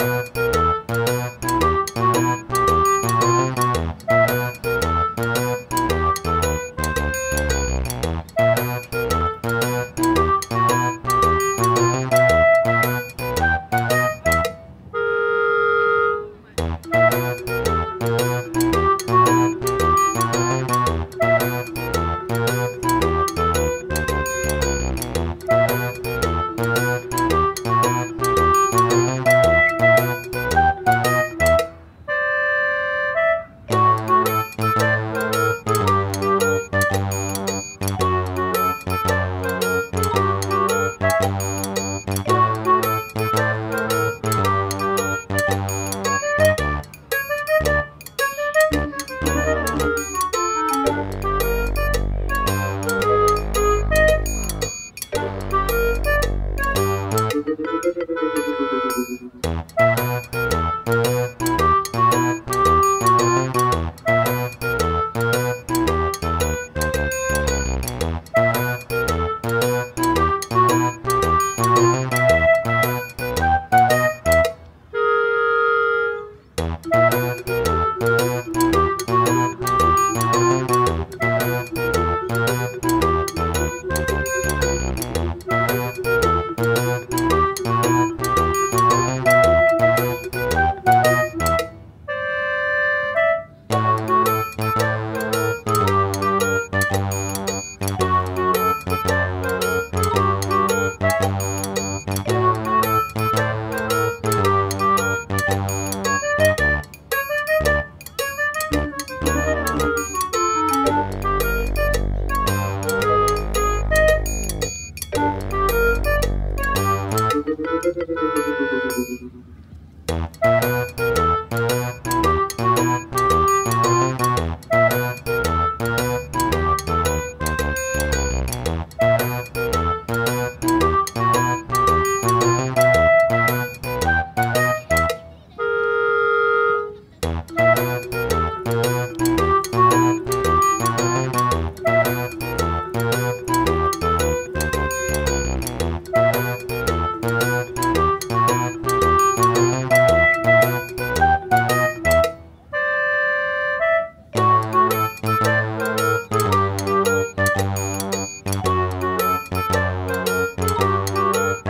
Bye. Thank you. Música